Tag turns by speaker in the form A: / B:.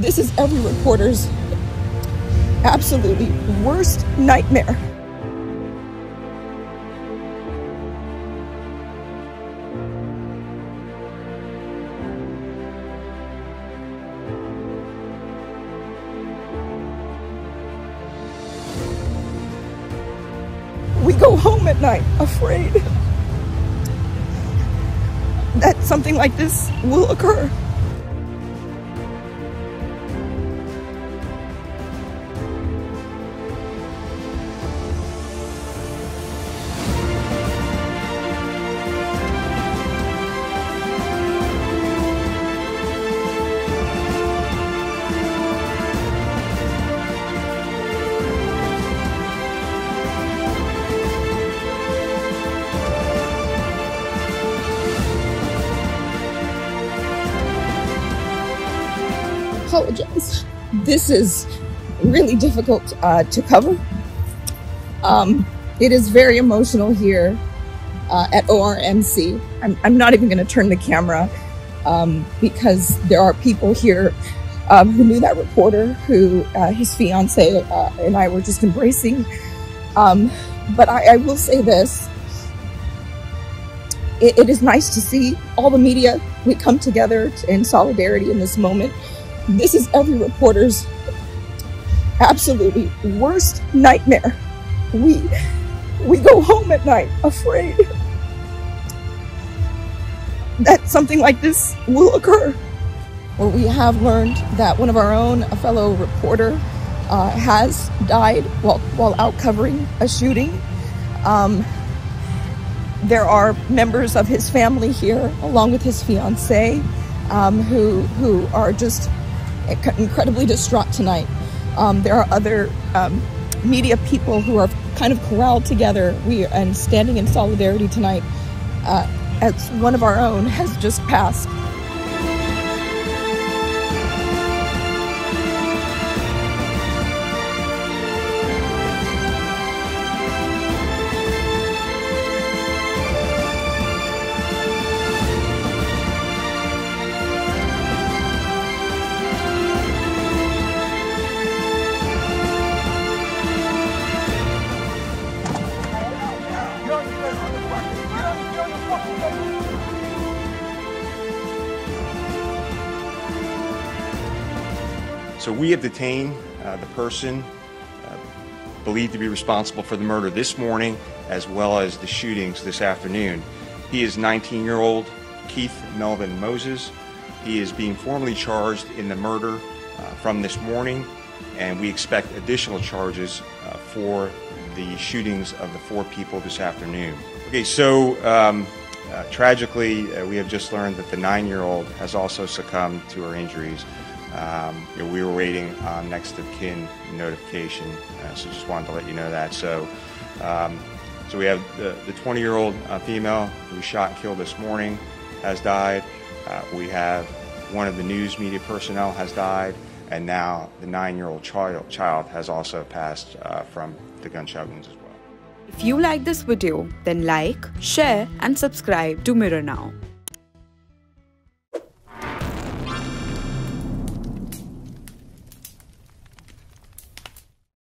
A: This is every reporter's absolutely worst nightmare. We go home at night afraid that something like this will occur. Apologize. This is really difficult uh, to cover. Um, it is very emotional here uh, at ORMC. I'm, I'm not even going to turn the camera um, because there are people here um, who knew that reporter, who uh, his fiance uh, and I were just embracing. Um, but I, I, will say this it, it is nice to see all the media. We come together in solidarity in this moment. This is every reporter's absolutely worst nightmare. We we go home at night afraid that something like this will occur. Or we have learned that one of our own, a fellow reporter, uh, has died while, while out covering a shooting. Um, there are members of his family here, along with his fiancee, um, who who are just incredibly distraught tonight. Um, there are other um, media people who are kind of corralled together we and standing in solidarity tonight uh, as one of our own has just passed.
B: So we have detained uh, the person uh, believed to be responsible for the murder this morning as well as the shootings this afternoon. He is 19-year-old Keith Melvin Moses. He is being formally charged in the murder uh, from this morning and we expect additional charges uh, for the shootings of the four people this afternoon. Okay, so um, uh, tragically, uh, we have just learned that the nine-year-old has also succumbed to her injuries. Um, you know, we were waiting on next of kin notification, uh, so just wanted to let you know that. So, um, so we have the 20-year-old uh, female who was shot and killed this morning has died. Uh, we have one of the news media personnel has died, and now the nine-year-old child, child has also passed uh, from the gunshot wounds as well.
C: If you like this video, then like, share, and subscribe to Mirror Now.